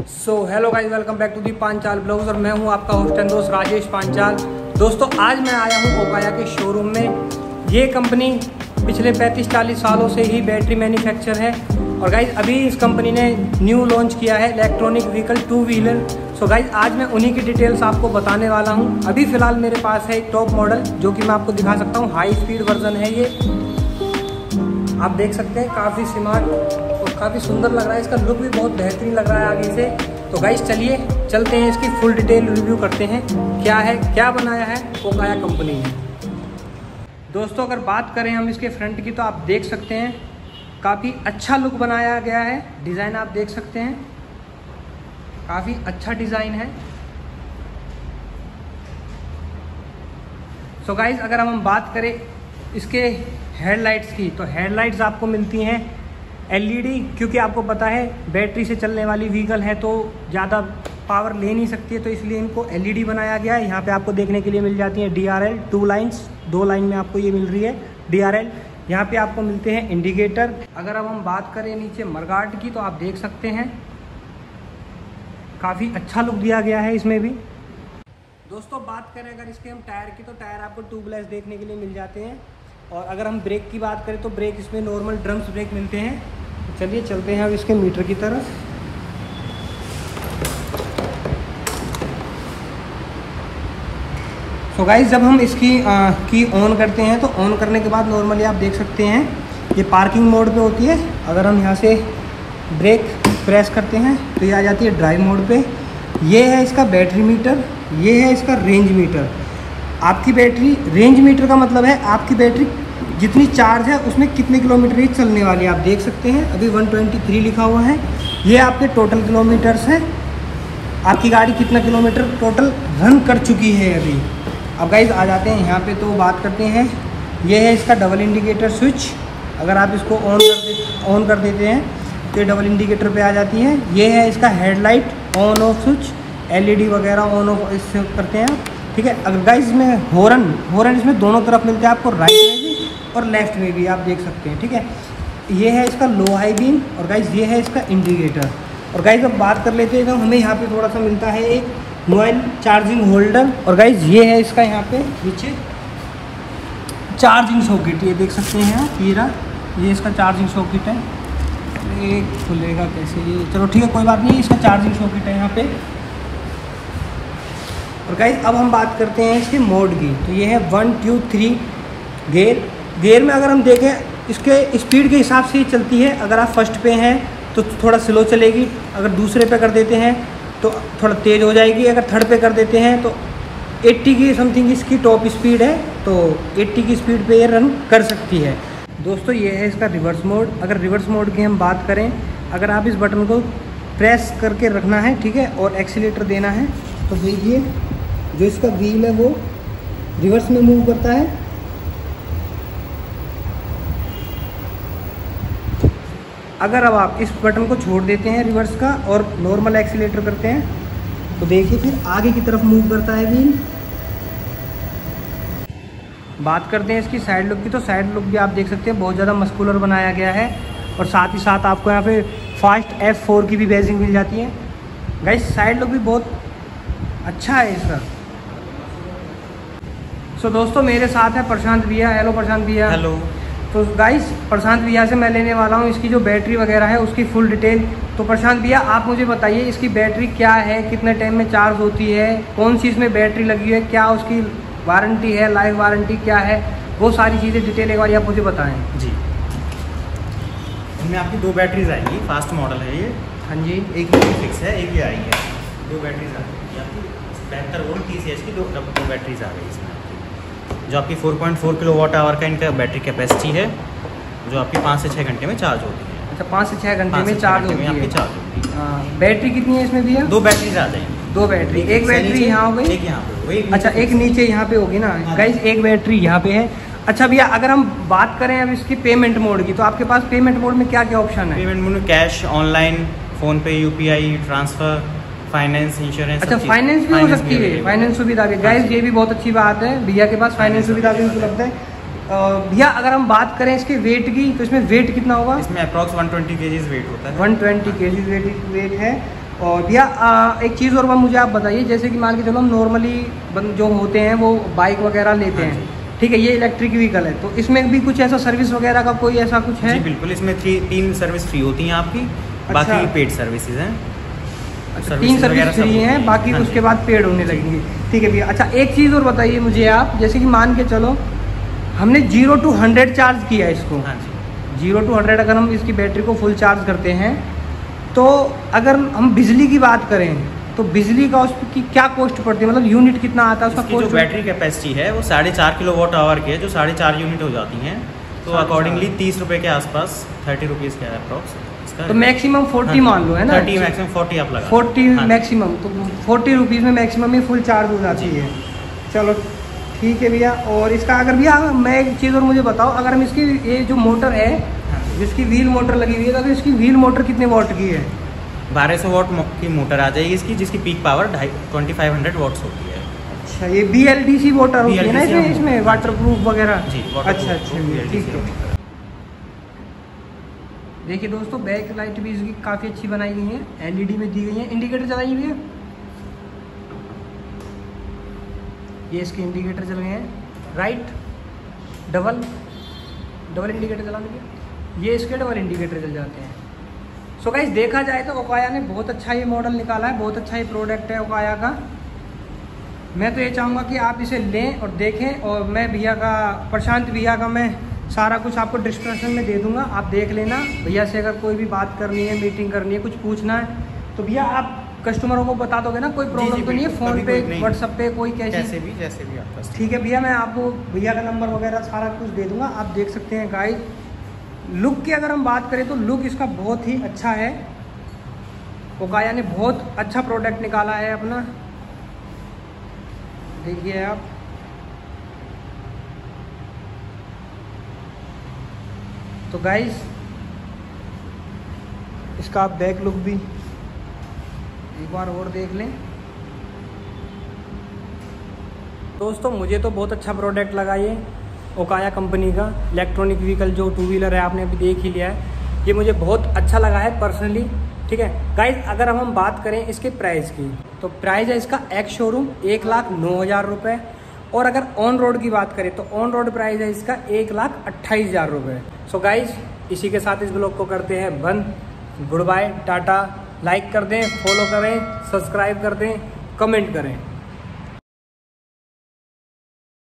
So hello guys welcome back to the Panchal vlogs और मैं हूँ आपका होस्ट एंड दोस्त राजेश पांचाल। दोस्तों, आज मैं आया हूँ ओकाया के शोरूम में। ये कंपनी पिछले 35-40 सालों से ही बैटरी मैन्युफैक्चर है। और गाइज़ अभी इस कंपनी ने न्यू लॉन्च किया है electronic vehicle two wheeler so guys आज मैं उन्हीं की डिटेल्स आपको बताने वाला हूँ। अभी फ़िलहाल मेरे पास है एक टॉप मॉडल जो कि मैं आपको दिखा सकता हूँ। हाई स्पीड वर्जन है ये। आप देख सकते हैं, काफ़ी स्मार्ट काफ़ी सुंदर लग रहा है, इसका लुक भी बहुत बेहतरीन लग रहा है आगे से। तो गाइस चलिए, चलते हैं, इसकी फुल डिटेल रिव्यू करते हैं, क्या है, क्या बनाया है कोकाया कंपनी ने। दोस्तों, अगर बात करें हम इसके फ्रंट की तो आप देख सकते हैं, काफ़ी अच्छा लुक बनाया गया है। डिज़ाइन आप देख सकते हैं, काफ़ी अच्छा डिज़ाइन है। सो so गाइज़ अगर हम बात करें इसके हेडलाइट्स की तो हेडलाइट्स आपको मिलती हैं एलईडी, क्योंकि आपको पता है, बैटरी से चलने वाली व्हीकल है तो ज़्यादा पावर ले नहीं सकती है तो इसलिए इनको एलईडी बनाया गया है। यहाँ पे आपको देखने के लिए मिल जाती है डीआरएल टू लाइंस दो लाइन में आपको ये मिल रही है डीआरएल यहाँ पे आपको मिलते हैं इंडिकेटर अगर अब हम बात करें नीचे मरगाट की तो आप देख सकते हैं, काफ़ी अच्छा लुक दिया गया है इसमें भी। दोस्तों, बात करें अगर इसके हम टायर की तो टायर आपको ट्यूबलेस देखने के लिए मिल जाते हैं। और अगर हम ब्रेक की बात करें तो ब्रेक इसमें नॉर्मल ड्रम्स ब्रेक मिलते हैं। चलिए चलते हैं अब इसके मीटर की तरफ़। तो गाइज़ जब हम इसकी आ, की ऑन करते हैं तो ऑन करने के बाद नॉर्मली आप देख सकते हैं ये पार्किंग मोड पे होती है। अगर हम यहाँ से ब्रेक प्रेस करते हैं तो ये आ जाती है ड्राइव मोड पे। ये है इसका बैटरी मीटर ये है इसका रेंज मीटर आपकी बैटरी रेंज मीटर का मतलब है आपकी बैटरी जितनी चार्ज है, उसमें कितने किलोमीटर ही चलने वाली है, आप देख सकते हैं। अभी 123 लिखा हुआ है। ये आपके टोटल किलोमीटर्स हैं। आपकी गाड़ी कितना किलोमीटर टोटल रन कर चुकी है अभी। अब गाइज़ आ जाते हैं। यहाँ पे तो बात करते हैं। ये है इसका डबल इंडिकेटर स्विच अगर आप इसको ऑन कर दे ऑन कर देते हैं तो ये डबल इंडिकेटर पे आ जाती है। ये है इसका headlight on off switch LED वगैरह ऑन ऑफ़ इससे करते हैं। ठीक है? अगर गाइज़ इसमें हॉर्न हॉर्न इसमें दोनों तरफ़ मिलते हैं आपको। राइट में भी और लेफ़्ट में भी आप देख सकते हैं, ठीक है? ये है इसका लो हाई बीम और गाइज़ ये है इसका इंडिकेटर और गाइज़ अब बात कर लेते हैं हमें यहाँ पे थोड़ा सा मिलता है एक मोबाइल चार्जिंग होल्डर और गाइज़ ये है इसका यहाँ पे नीचे चार्जिंग सॉकेट ये देख सकते हैं आप, ये रहा, ये इसका चार्जिंग सॉकेट है. ये खुलेगा कैसे? ये चलो ठीक है, कोई बात नहीं, इसका चार्जिंग सॉकेट है यहाँ पे. और गाइज़ अब हम बात करते हैं इसके मोड की. तो ये है one two three gear gear में अगर हम देखें, इसके स्पीड के हिसाब से ही चलती है। अगर आप फ़र्स्ट पे हैं तो थोड़ा स्लो चलेगी। अगर दूसरे पे कर देते हैं तो थोड़ा तेज़ हो जाएगी। अगर थर्ड पे कर देते हैं तो 80 की समथिंग इसकी टॉप स्पीड है तो 80 की स्पीड पे ये रन कर सकती है। दोस्तों, ये है इसका रिवर्स मोड। अगर रिवर्स मोड की हम बात करें, अगर आप इस बटन को प्रेस करके रखना है, ठीक है, और एक्सीटर देना है तो देखिए, जो इसका व्हील है, वो रिवर्स में मूव करता है। अगर अब आप इस बटन को छोड़ देते हैं रिवर्स का और नॉर्मल एक्सीटर करते हैं तो देखिए फिर आगे की तरफ़ मूव करता है व्हील बात करते हैं इसकी साइड लुक की तो साइड लुक भी आप देख सकते हैं बहुत ज़्यादा मस्कुलर बनाया गया है और साथ ही साथ आपको यहाँ पे फास्ट एफ़ फोर की भी बेजिंग मिल जाती है। गाइस साइड लुक भी बहुत अच्छा है इसका। सो so, दोस्तों मेरे साथ है प्रशांत भैया। हेलो प्रशांत भैया। हेलो तो गाइस प्रशांत भैया से मैं लेने वाला हूँ। इसकी जो बैटरी वगैरह है उसकी फुल डिटेल तो प्रशांत भैया आप मुझे बताइए इसकी बैटरी क्या है? कितने टाइम में चार्ज होती है? कौन सी इसमें बैटरी लगी है? क्या उसकी वारंटी है? लाइफ वारंटी क्या है? वो सारी चीज़ें डिटेल एक बार आप मुझे बताएँ। जी। इनमें आपकी दो बैटरीज आएँगी। फास्ट मॉडल है ये। हाँ जी। एक ये फिक्स है एक ही आई है। दो बैटरीज आ गई आपकी बेहतर वोल्ट टी सी एच की दो दो बैटरीज आ गई इसमें। जो आपकी 4.4 किलो वाट आवर का इनका बैटरी कैपेसिटी है जो आपकी पाँच से छः घंटे में चार्ज होती है। अच्छा पाँच से छः घंटे में चार्ज होती आपकी है। चार्ज होती है। हाँ, बैटरी कितनी है इसमें भैया? दो बैटरीज आ जाएँगी। दो बैटरी एक बैटरी यहाँ हो गई? एक यहाँ पे अच्छा एक नीचे यहाँ पे होगी ना। हाँ। गाइज़ एक बैटरी यहाँ पे है। अच्छा भैया अगर हम बात करें अब इसकी पेमेंट मोड की तो आपके पास पेमेंट मोड में क्या क्या ऑप्शन है? पेमेंट मोड में cash online PhonePe UPI transfer finance insurance अच्छा फाइनेंस भी हो सकती है फाइनेंस सुविधा भी। गाइज़ ये भी बहुत अच्छी बात है। भैया के पास फाइनेंस सुविधा भी उपलब्ध है। भैया अगर हम बात करें इसके वेट की तो इसमें वेट कितना होगा? इसमें अप्रॉक्स 120 ट्वेंटी वेट होता है। वन ट्वेंटी के जी वेट वेट है। और भैया एक चीज़ और मुझे आप बताइए जैसे कि मान के चलो हम नॉर्मली जो होते हैं वो बाइक वगैरह लेते हाँ हैं। ठीक है ये इलेक्ट्रिक व्हीकल है। तो इसमें भी कुछ ऐसा सर्विस वगैरह का कोई ऐसा कुछ है? जी बिल्कुल। इसमें थ्री तीन सर्विस फ्री होती हैं आपकी। अच्छा। बाकी। पेड सर्विसेज़ हैं। तीन सर्विस फ्री हैं बाकी हाँ। उसके बाद पेड होने लगेंगे। ठीक है भैया। अच्छा एक चीज़ और बताइए मुझे आप। जैसे कि मान के चलो हमने ज़ीरो टू हंड्रेड चार्ज किया इसको। हाँ जी। ज़ीरो टू हंड्रेड अगर हम इसकी बैटरी को फुल चार्ज करते हैं तो अगर हम बिजली की बात करें तो बिजली का उसकी क्या कॉस्ट पड़ती है? मतलब यूनिट कितना आता है उसका इसकी जो कॉस्ट बैटरी कैपेसिटी है वो साढ़े चार किलो वॉट आवर की है जो साढ़े चार यूनिट हो जाती हैं। तो अकॉर्डिंगली तीस रुपये के आसपास थर्टी रुपीज़ के अप्रॉक्स तो मैक्सिमम फोर्टी मान लो है ना? थर्टी मैक्सिमम फोर्टी आप लगा फोर्टी हाँ। मैक्सिमम तो फोर्टी रुपीज़ में मैक्सिमम ही फुल चार्ज हो जाती है। चलो ठीक है भैया। और इसका अगर भैया मैं एक चीज़ और मुझे बताओ अगर हम इसकी ये जो मोटर है हाँ। जिसकी व्हील मोटर लगी हुई है तो अगर इसकी व्हील मोटर कितने वॉट की है? बारह सौ वॉट की मोटर आ जाएगी इसकी जिसकी पीक पावर ढाई ट्वेंटी फाइव हंड्रेड वॉट्स होती है। अच्छा ये B L D C motor होती है ना इसमें इसमें? वाटर प्रूफ वगैरह? जी अच्छा अच्छा ठीक है। है। देखिए दोस्तों, बैक लाइट भी इसकी काफ़ी अच्छी बनाई गई है। एलईडी में दी गई है। इंडिकेटर चलाइए भैया। ये इसके इंडिकेटर चल गए हैं। राइट, डबल डबल इंडिकेटर चला दीजिए ये इसके डबल इंडिकेटर चल जाते हैं। सो so गाइस देखा जाए तो ओकाया ने बहुत अच्छा ये मॉडल निकाला है। बहुत अच्छा ये प्रोडक्ट है ओकाया का। मैं तो ये चाहूँगा कि आप इसे लें और देखें और मैं भैया का, प्रशांत भैया का मैं सारा कुछ आपको डिस्क्रिप्शन में दे दूँगा आप देख लेना। भैया से अगर कोई भी बात करनी है मीटिंग करनी है कुछ पूछना है तो भैया आप कस्टमरों को बता दोगे ना कोई प्रॉब्लम तो नहीं है फ़ोन पे व्हाट्सअप पे कोई कैसी कैसे भी जैसे भी आपका ठीक है भैया मैं आपको भैया का नंबर वगैरह सारा कुछ दे दूँगा आप देख सकते हैं गाइस लुक की अगर हम बात करें तो लुक इसका बहुत ही अच्छा है। ओकाया ने बहुत अच्छा प्रोडक्ट निकाला है अपना। देखिए आप। तो गाइस इसका आप बैक लुक भी एक बार और देख लें। दोस्तों, मुझे तो बहुत अच्छा प्रोडक्ट लगा ये ओकाया कंपनी का। इलेक्ट्रॉनिक व्हीकल जो टू व्हीलर है, आपने अभी देख ही लिया है। ये मुझे बहुत अच्छा लगा है पर्सनली ठीक है? गाइज़ अगर हम हम बात करें इसके प्राइस की तो प्राइस है इसका एक्स शोरूम एक लाख नौ हज़ार रुपये और अगर ऑन रोड की बात करें तो ऑन रोड प्राइस है इसका एक लाख अट्ठाईस हज़ार रुपये सो गाइज़ इसी के साथ इस ब्लॉग को करते हैं बंद। गुड बाय टाटा लाइक कर दें फॉलो करें सब्सक्राइब कर दें कमेंट करें।